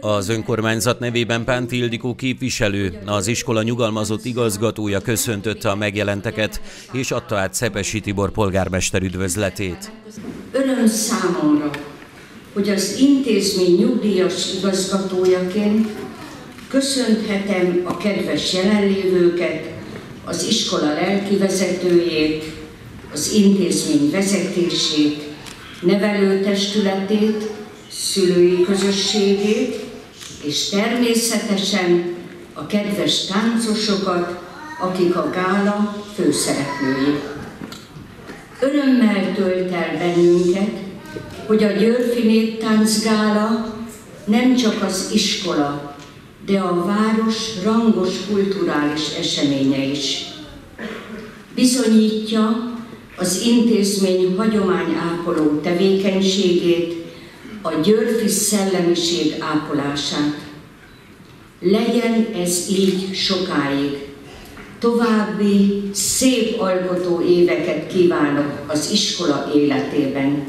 Az önkormányzat nevében Pánt Ildikó képviselő, az iskola nyugalmazott igazgatója köszöntötte a megjelenteket, és adta át Szepesi Tibor polgármester üdvözletét. Öröm számomra, hogy az intézmény nyugdíjas igazgatójaként köszönhetem a kedves jelenlévőket, az iskola lelkivezetőjét, az intézmény vezetését, nevelőtestületét, szülői közösségét, és természetesen a kedves táncosokat, akik a gála főszereplői. Örömmel tölt el bennünket, hogy a Györfi Néptáncgála nem csak az iskola, de a város rangos kulturális eseménye is. Bizonyítja az intézmény hagyományápoló tevékenységét, a györfi szellemiség ápolását. Legyen ez így sokáig. További szép alkotó éveket kívánok az iskola életében.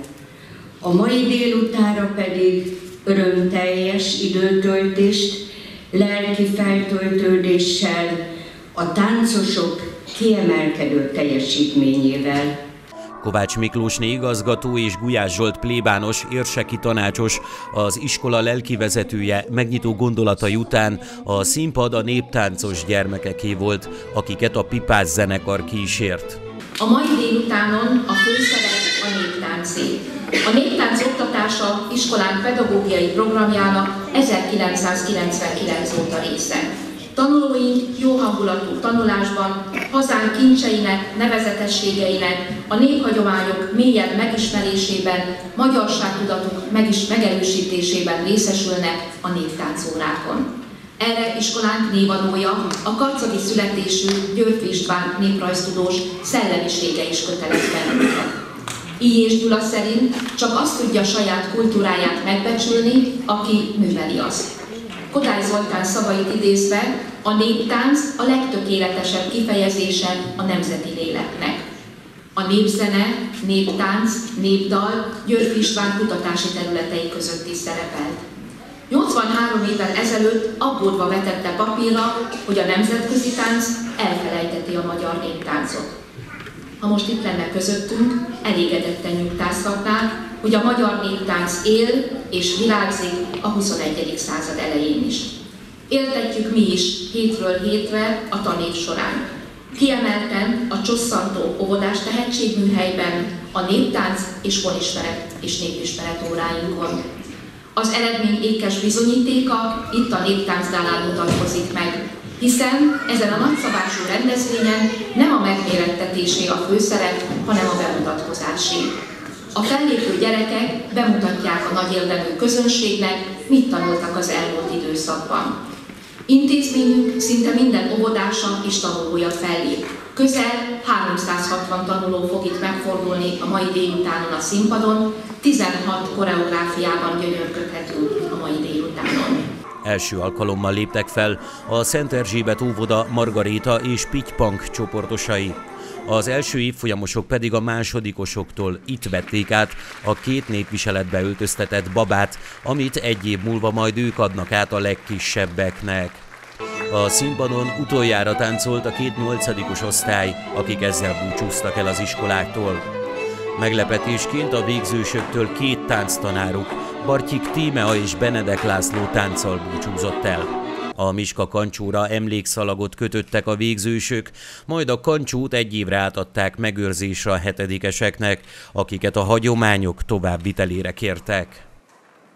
A mai délutára pedig örömteljes időtöltést, lelki feltöltődéssel, a táncosok kiemelkedő teljesítményével. Kovács Miklósné igazgató és Gulyás Zsolt plébános, érseki tanácsos, az iskola lelkivezetője megnyitó gondolatai után a színpad a néptáncos gyermekeké volt, akiket a pipás zenekar kísért. A mai délutánon a főszerep a néptáncé. A néptánc oktatása iskolánk pedagógiai programjának 1999 óta része. Tanulóink jó hangulatú tanulásban, hazánk kincseinek, nevezetességeinek, a néphagyományok mélyebb megismerésében, magyarságtudatuk megis megerősítésében részesülnek a néptáncórákon. Erre iskolánk névadója, a karcagi születésű György István néprajztudós szellemisége is kötelez bennünket. És Gyula szerint csak azt tudja saját kultúráját megbecsülni, aki műveli azt. Kodály Zoltán szavait idézve, a néptánc a legtökéletesebb kifejezése a nemzeti léleknek. A népzene, néptánc, népdal György István kutatási területei között is szerepelt. 83 évvel ezelőtt aggódva vetette papírra, hogy a nemzetközi tánc elfelejteti a magyar néptáncot. Ha most itt lenne közöttünk, elégedetten nyugtázhatnánk, hogy a magyar néptánc él és virágzik a 21. század elején is. Éltetjük mi is hétről hétre a tanév során. Kiemelten a csosszantó óvodás tehetségműhelyben a néptánc és honismeret és népismeret óráinkon. Az eredmény ékes bizonyítéka itt a néptáncdálán mutatkozik meg, hiszen ezen a nagyszabású rendezvényen nem a megmérettetésé a főszerep, hanem a bemutatkozásé. A fellépő gyerekek bemutatják a nagy érdemű közönségnek, mit tanultak az elmúlt időszakban. Intézményünk szinte minden óvodása és tanulója fellép. Közel 360 tanuló fog itt megfordulni a mai délutánon a színpadon, 16 koreográfiában gyönyörködhetünk a mai délutánon. Első alkalommal léptek fel a Szent Erzsébet óvoda Margaréta és Pitypank csoportosai. Az első évfolyamosok pedig a másodikosoktól itt vették át a két népviseletbe öltöztetett babát, amit egy év múlva majd ők adnak át a legkisebbeknek. A színpadon utoljára táncolt a két nyolcadikos osztály, akik ezzel búcsúztak el az iskoláktól. Meglepetésként a végzősöktől két tánctanáruk, Bartyik Tímea és Benedek László tánccal búcsúzott el. A Miska kancsóra emlékszalagot kötöttek a végzősök, majd a kancsót egy évre átadták megőrzésre a hetedikeseknek, akiket a hagyományok továbbvitelére kértek.